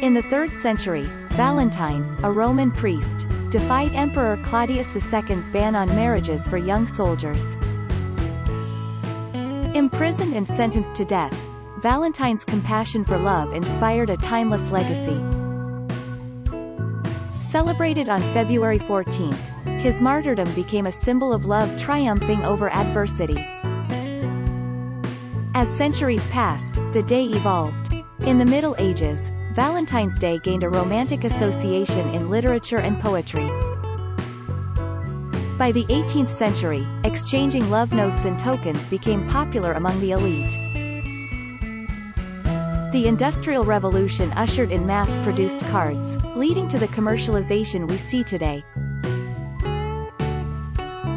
In the 3rd century, Valentine, a Roman priest, defied Emperor Claudius II's ban on marriages for young soldiers. Imprisoned and sentenced to death, Valentine's compassion for love inspired a timeless legacy. Celebrated on February 14th, his martyrdom became a symbol of love triumphing over adversity. As centuries passed, the day evolved. In the Middle Ages, Valentine's Day gained a romantic association in literature and poetry. By the 18th century, exchanging love notes and tokens became popular among the elite. The Industrial Revolution ushered in mass-produced cards, leading to the commercialization we see today.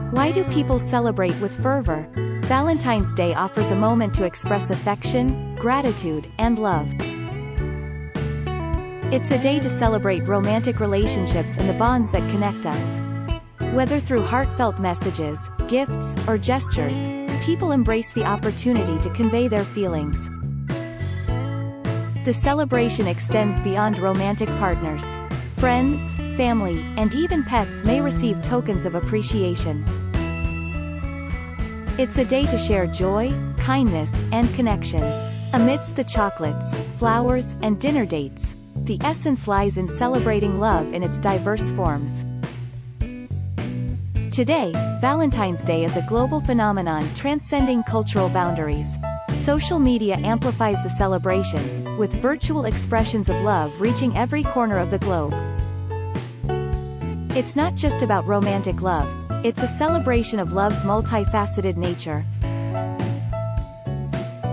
Why do people celebrate with fervor? Valentine's Day offers a moment to express affection, gratitude, and love. It's a day to celebrate romantic relationships and the bonds that connect us. Whether through heartfelt messages, gifts, or gestures, people embrace the opportunity to convey their feelings. The celebration extends beyond romantic partners. Friends, family, and even pets may receive tokens of appreciation. It's a day to share joy, kindness, and connection. Amidst the chocolates, flowers, and dinner dates, the essence lies in celebrating love in its diverse forms. Today, Valentine's Day is a global phenomenon transcending cultural boundaries. Social media amplifies the celebration, with virtual expressions of love reaching every corner of the globe. It's not just about romantic love, it's a celebration of love's multifaceted nature.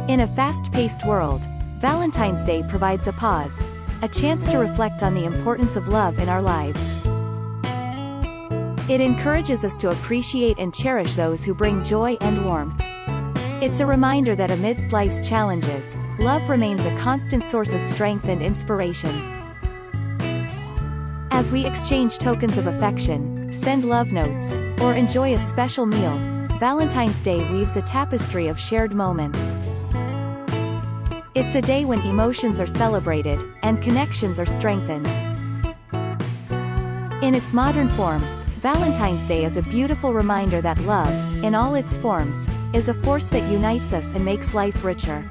In a fast-paced world, Valentine's Day provides a pause, a chance to reflect on the importance of love in our lives. It encourages us to appreciate and cherish those who bring joy and warmth. It's a reminder that amidst life's challenges, love remains a constant source of strength and inspiration. As we exchange tokens of affection, send love notes, or enjoy a special meal, Valentine's Day weaves a tapestry of shared moments. It's a day when emotions are celebrated, and connections are strengthened. In its modern form, Valentine's Day is a beautiful reminder that love, in all its forms, is a force that unites us and makes life richer.